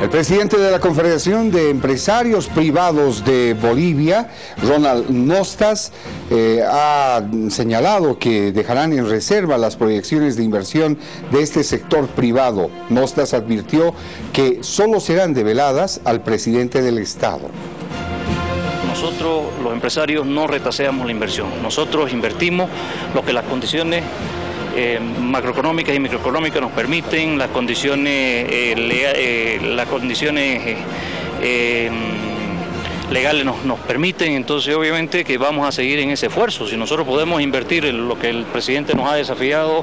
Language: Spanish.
El presidente de la Confederación de Empresarios Privados de Bolivia, Ronald Nostas, eh, ha señalado que dejarán en reserva las proyecciones de inversión de este sector privado. Nostas advirtió que solo serán develadas al presidente del Estado. Nosotros, los empresarios, no retaseamos la inversión. Nosotros invertimos lo que las condiciones eh, macroeconómicas y microeconómicas nos permiten, las condiciones, eh, eh, las condiciones legales nos, nos, permiten, entonces obviamente que vamos a seguir en ese esfuerzo. Si nosotros podemos invertir en lo que el presidente nos ha desafiado,